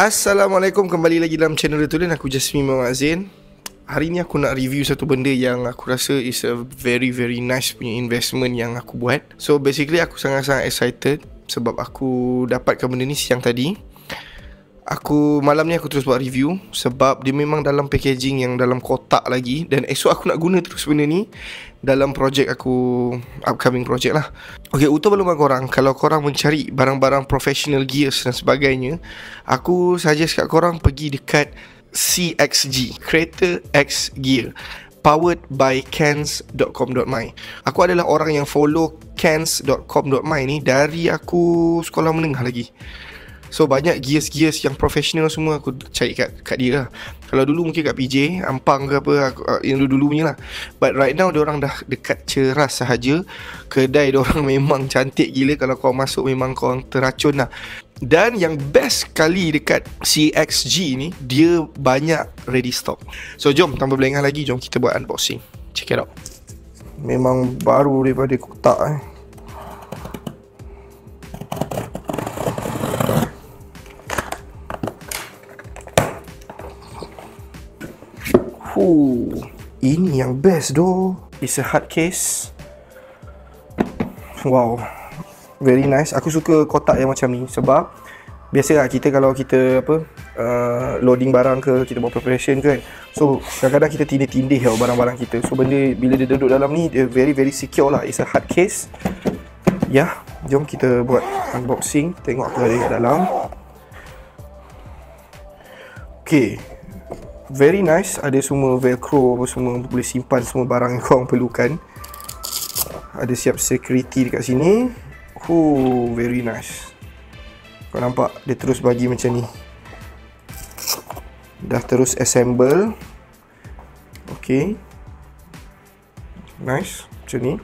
Assalamualaikum kembali lagi dalam channel Retulin Aku Jasmine Muhammad Zain Hari ni aku nak review satu benda yang aku rasa is a very very nice punya investment yang aku buat. So basically aku sangat-sangat excited Sebab aku dapatkan benda ni siang tadi Aku malam ni aku terus buat review Sebab dia memang dalam packaging yang dalam kotak lagi Dan esok aku nak guna terus benda ni Dalam projek aku Upcoming project lah. Okay untuk makluman korang Kalau korang mencari barang-barang professional gears dan sebagainya Aku suggest kat korang pergi dekat CXG Creator X Gear Powered by cans.com.my Aku adalah orang yang follow cans.com.my ni Dari aku sekolah menengah lagi So banyak gears-gears yang professional semua aku cari kat, kat dia lah. Kalau dulu mungkin kat PJ, Ampang ke apa aku, uh, Yang dulu-dulu punya lah. But right now orang dah dekat ceras sahaja. Kedai orang memang cantik gila. Kalau kau masuk memang kau teracun lah. Dan yang best kali dekat CXG ni Dia banyak ready stock. So jom tanpa berlengah lagi Jom kita buat unboxing. Check it out. Memang baru daripada kotak eh Huh, ini yang best doh. It's a hard case. Wow. Very nice. Aku suka kotak yang macam ni sebab biasalah kita kalau kita apa uh, loading barang ke kita buat preparation ke kan. So kadang-kadang kita tindih-tindih tau barang-barang kita. So benda bila dia duduk dalam ni dia very very secure lah. It's a hard case. Ya, yeah, jom kita buat unboxing. Tengok apa ada dalam. Okay, very nice. Ada semua velcro apa semua boleh simpan semua barang yang korang perlukan. Ada siap security dekat sini. Oh very nice. Kau nampak dia terus bagi macam ni. Dah terus assemble. Ok nice. Macam ni.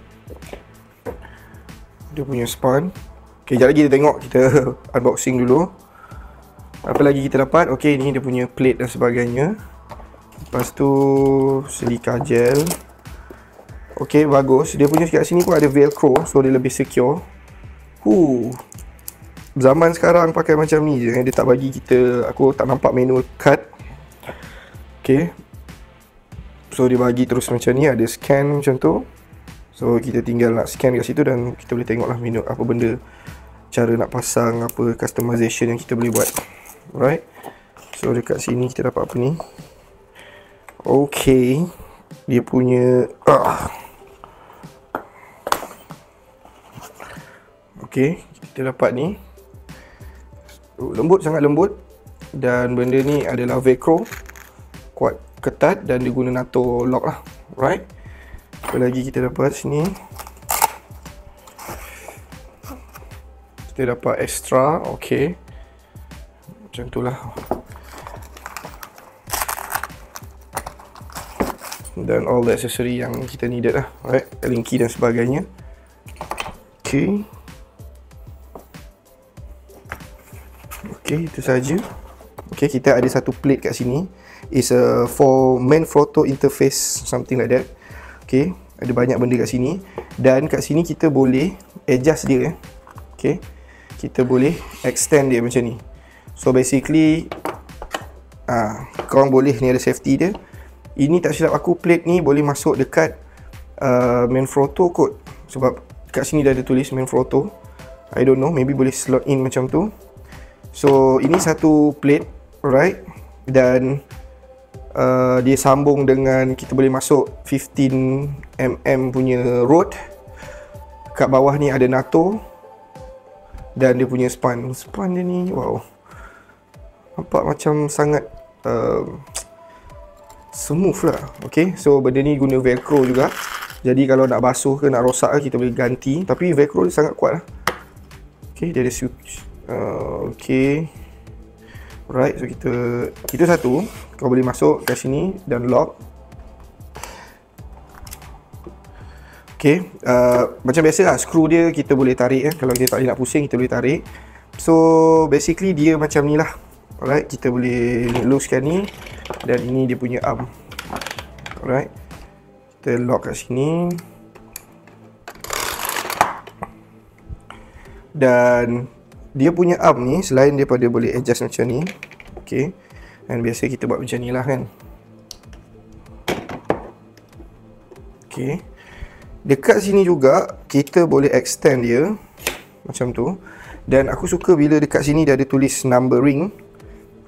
Dia punya span. Ok sekejap lagi kita tengok. Kita unboxing dulu. Apa lagi kita dapat? Ok ni dia punya plate dan sebagainya Lepas tu Silika gel. Okay bagus. Dia punya kat sini pun ada velcro So dia lebih secure. Huh. Zaman sekarang pakai macam ni je Dia tak bagi kita Aku tak nampak manual cut. Okay So dia bagi terus macam ni Ada scan macam tu. So kita tinggal nak scan kat situ Dan kita boleh tengok lah menu Apa benda Cara nak pasang Apa customization yang kita boleh buat. Alright. So dekat sini kita dapat apa ni Okay Dia punya uh. Okay Kita dapat ni. Lembut sangat lembut. Dan benda ni adalah velcro. Kuat ketat Dan dia guna NATO lock lah. Right Apa lagi kita dapat sini? Kita dapat extra. Okay Macam tu lah dan all the accessory yang kita needed lah. Right allen key dan sebagainya. Okay. Okay itu saja okay kita ada satu plate kat sini. Is a for main photo interface something like that. Okay ada banyak benda kat sini. Dan kat sini kita boleh adjust dia eh. okay kita boleh extend dia macam ni. So basically ah korang boleh ni ada safety dia ini tak silap aku plate ni boleh masuk dekat uh, main photo kot. Sebab kat sini dah ada tulis main photo I don't know maybe boleh slot in macam tu. So ini satu plate alright. Dan uh, dia sambung dengan kita boleh masuk 15mm punya rod kat bawah ni ada NATO. Dan dia punya span. Span dia ni wow. Nampak macam sangat uh, smooth lah ok so benda ni guna velcro juga. Jadi kalau nak basuh ke nak rosak ke kita boleh ganti. Tapi velcro dia sangat kuat lah. Ok dia ada switch. Uh, ok right so kita itu satu. Kau boleh masuk ke sini dan lock. Ok uh, macam biasa lah screw dia kita boleh tarik eh. kalau kita tak nak pusing kita boleh tarik. So basically dia macam ni lah. Alright kita boleh loosekan ni dan ini dia punya arm. Alright. Kita lock kat sini. Dan dia punya arm ni selain daripada boleh adjust macam ni Okay. Dan biasa kita buat macam ni lah kan. Okay. Dekat sini juga Kita boleh extend dia. Macam tu. Dan aku suka bila dekat sini Dia ada tulis numbering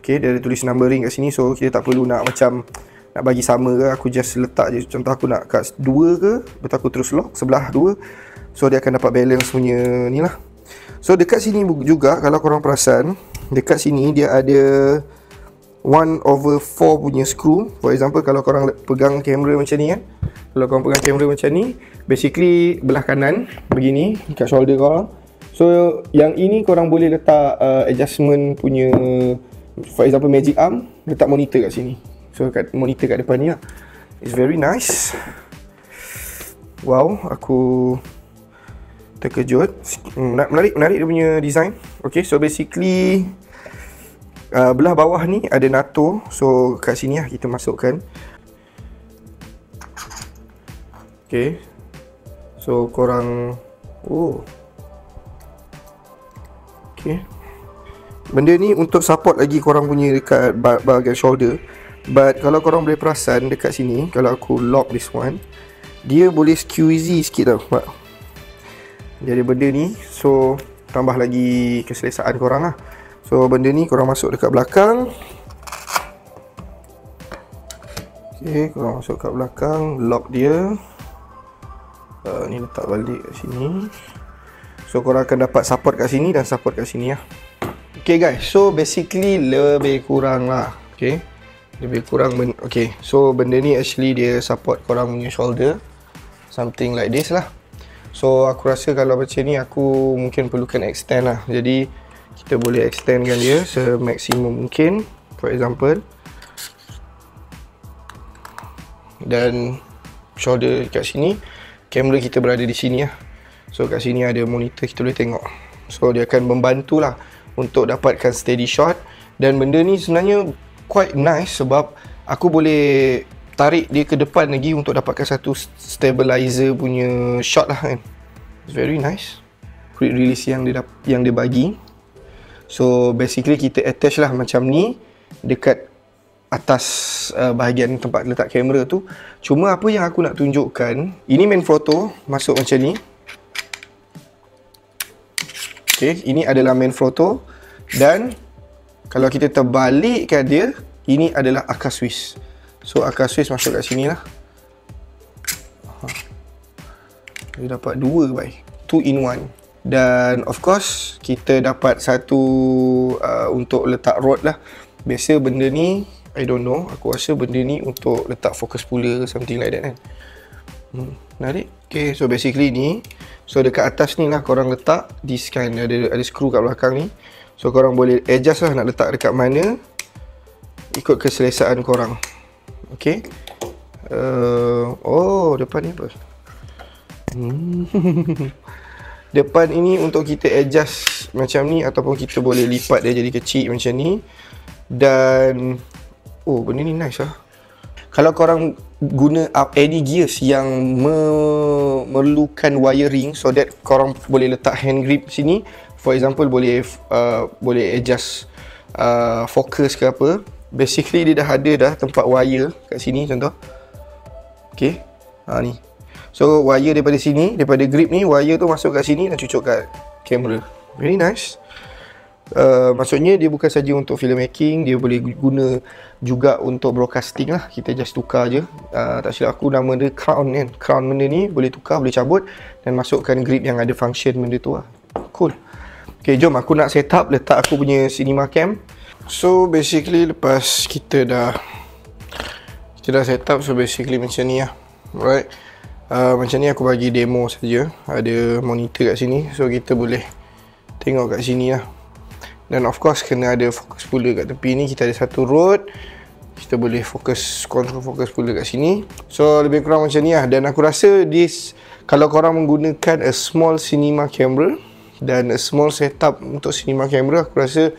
Okay Dia ada tulis numbering kat sini So kita tak perlu nak macam Nak bagi sama ke Aku just letak je. Contoh aku nak kat 2 ke Betul aku terus lock Sebelah 2 So dia akan dapat balance punya ni lah. So dekat sini juga Kalau korang perasan Dekat sini dia ada 1 over 4 punya screw. For example kalau korang pegang kamera macam ni kan Kalau korang pegang kamera macam ni Basically belah kanan Begini Dekat shoulder korang. So yang ini korang boleh letak uh, Adjustment punya For example magic arm Letak monitor kat sini. So kat monitor kat depan ni lah. It's very nice. Wow Aku Terkejut. Menarik Menarik dia punya design. Okay so basically uh, belah bawah ni ada NATO. So kat sini lah kita masukkan. Okay. So korang oh. Okay benda ni untuk support lagi korang punya dekat bahagian shoulder. But kalau korang boleh perasan dekat sini kalau aku lock this one dia boleh squeezy sikit tau nampak dia ada benda ni so tambah lagi keselesaan korang lah. So benda ni korang masuk dekat belakang. Okay korang masuk dekat belakang Lock dia. Uh, Ni letak balik kat sini. So korang akan dapat support kat sini dan support kat sini lah Okay guys. So basically lebih kurang lah. Okay. Lebih kurang ben- Okay. So benda ni actually dia support korang punya shoulder. Something like this lah. So aku rasa kalau macam ni aku mungkin perlukan extend lah. Jadi kita boleh extendkan dia semaksimum mungkin. For example. Dan shoulder kat sini. Kamera kita berada di sini lah. So kat sini ada monitor kita boleh tengok. So dia akan membantulah untuk dapatkan steady shot dan benda ni sebenarnya quite nice sebab aku boleh tarik dia ke depan lagi untuk dapatkan satu stabilizer punya shot lah kan it's very nice quick release yang dia yang dia bagi So basically kita attach lah macam ni dekat atas uh, bahagian tempat letak kamera tu. Cuma apa yang aku nak tunjukkan, ini main foto masuk macam ni. Okay, ini adalah main foto dan kalau kita terbalikkan dia, ini adalah akar Swiss. So akar Swiss masuk kat sini lah. Dia dapat dua by two in one. Dan of course kita dapat satu uh, untuk letak rod lah. Biasa benda ni I don't know. Aku rasa benda ni untuk letak focus puller something like that kan hmm, menarik. Ok so basically ni so dekat atas ni lah korang letak this kind ada ada screw kat belakang ni. So korang boleh adjust lah nak letak dekat mana ikut keselesaan korang. Ok uh, oh depan ni apa? Hmm. depan ini untuk kita adjust macam ni ataupun kita boleh lipat dia jadi kecil macam ni. Dan oh benda ni nice lah kalau korang guna any gears yang memerlukan wiring so that korang boleh letak hand grip sini for example boleh uh, boleh adjust uh, focus ke apa basically dia dah ada dah tempat wire kat sini contoh. Ok ha ni. So wire daripada sini Daripada grip ni Wire tu masuk kat sini Dan cucuk kat kamera. Very nice uh, Maksudnya dia bukan saja untuk filmmaking Dia boleh guna juga untuk broadcasting lah. Kita just tukar je. Uh, Tak silap aku nama dia crown kan? Crown benda ni boleh tukar Boleh cabut Dan masukkan grip yang ada function benda tu lah. Cool. Okay jom aku nak set up Letak aku punya cinema cam. So basically lepas kita dah Kita dah set up So basically macam ni lah. Alright. Uh, macam ni aku bagi demo saja. Ada monitor kat sini so kita boleh tengok kat sini lah dan of course kena ada fokus puller kat tepi ni. Kita ada satu rod kita boleh fokus control fokus puller kat sini. So lebih kurang macam ni lah. Dan aku rasa this kalau korang menggunakan a small cinema camera dan a small setup untuk cinema camera aku rasa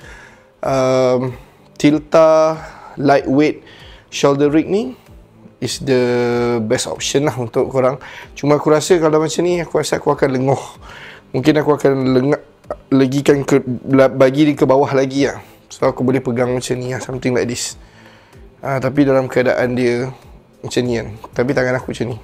um, Tilta lightweight shoulder rig ni is the best option lah untuk korang. Cuma aku rasa kalau macam ni aku rasa aku akan lengoh. Mungkin aku akan lengak legikan ke bagi dia ke bawah lagi lah. So aku boleh pegang macam ni lah Something like this. Uh, Tapi dalam keadaan dia Macam ni kan. Tapi tangan aku macam ni